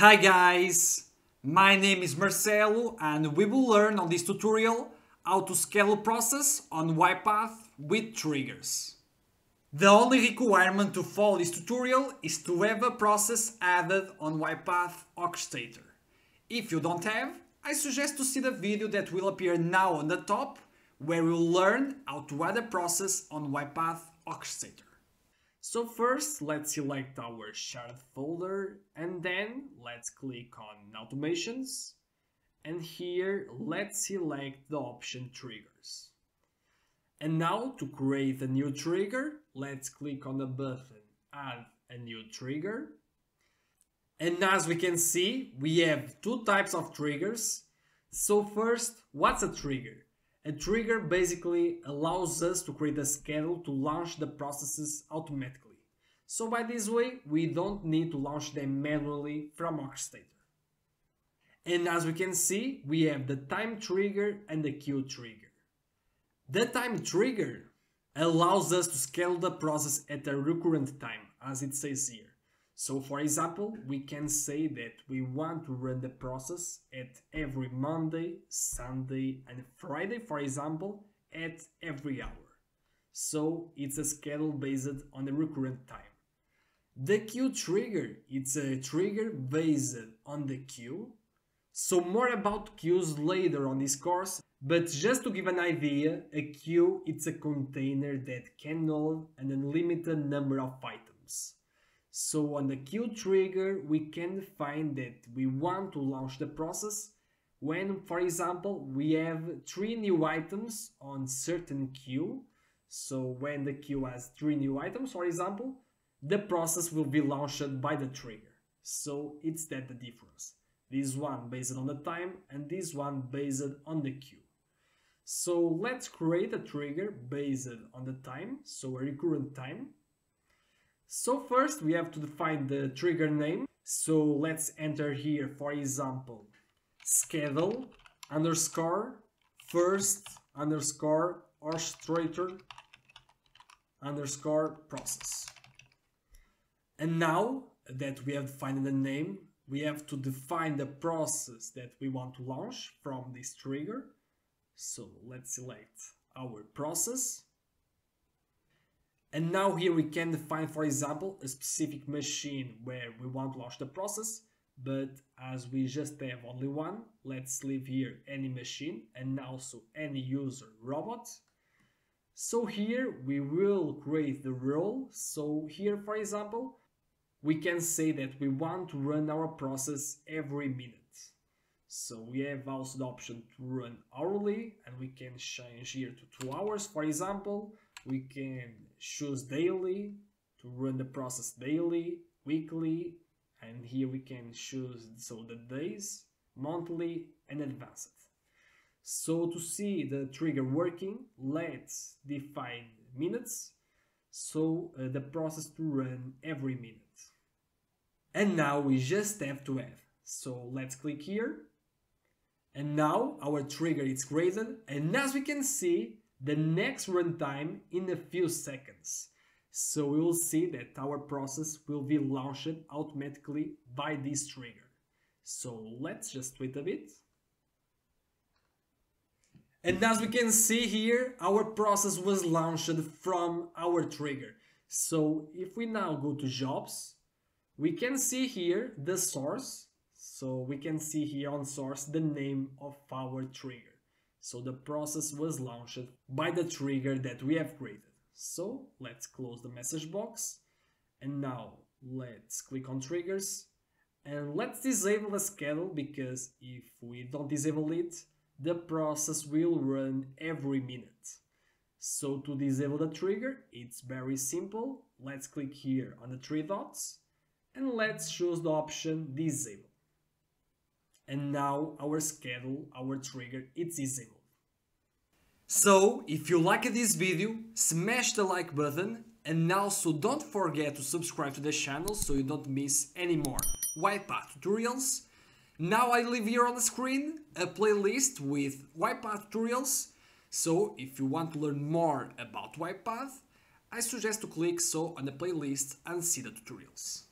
Hi guys, my name is Marcelo and we will learn on this tutorial how to scale a process on UiPath with triggers. The only requirement to follow this tutorial is to have a process added on UiPath Orchestrator. If you don't have, I suggest to see the video that will appear now on the top where we'll learn how to add a process on UiPath Orchestrator. So first let's select our shared folder and then let's click on automations and here let's select the option triggers. And now to create a new trigger, let's click on the button add a new trigger. And as we can see, we have two types of triggers. So first, what's a trigger? A trigger basically allows us to create a schedule to launch the processes automatically. So by this way, we don't need to launch them manually from Orchestrator. And as we can see, we have the time trigger and the queue trigger. The time trigger allows us to scale the process at a recurrent time, as it says here. So for example, we can say that we want to run the process at every Monday, Sunday and Friday, for example, at every hour. So it's a schedule based on the recurrent time. The queue trigger, it's a trigger based on the queue. So more about queues later on this course, but just to give an idea, a queue it's a container that can hold an unlimited number of items. So on the queue trigger, we can find that we want to launch the process when, for example, we have three new items on certain queue. So when the queue has three new items, for example, the process will be launched by the trigger. So it's that the difference. This one based on the time and this one based on the queue. So let's create a trigger based on the time, so a recurrent time. So first we have to define the trigger name. So let's enter here, for example, schedule underscore first underscore orchestrator underscore process. And now that we have defined the name, we have to define the process that we want to launch from this trigger. So let's select our process and now here we can define, for example, a specific machine where we want to launch the process, but as we just have only one, let's leave here any machine and also any user robot. So here we will create the role. So here, for example, we can say that we want to run our process every minute. So we have also the option to run hourly and we can change here to two hours, for example, we can choose daily to run the process daily, weekly, and here we can choose so the days, monthly and advanced. So to see the trigger working, let's define minutes, so uh, the process to run every minute. And now we just have to add. So let's click here. And now our trigger is created and as we can see the next runtime in a few seconds. So we will see that our process will be launched automatically by this trigger. So let's just wait a bit. And as we can see here, our process was launched from our trigger. So if we now go to jobs, we can see here the source. So we can see here on source the name of our trigger. So the process was launched by the trigger that we have created. So let's close the message box and now let's click on triggers and let's disable the schedule because if we don't disable it, the process will run every minute. So to disable the trigger, it's very simple. Let's click here on the three dots and let's choose the option disable and now our schedule, our trigger, it's disabled. So, if you like this video, smash the like button and also don't forget to subscribe to the channel so you don't miss any more UiPath tutorials. Now I leave here on the screen a playlist with UiPath tutorials, so if you want to learn more about UiPath, I suggest to click so on the playlist and see the tutorials.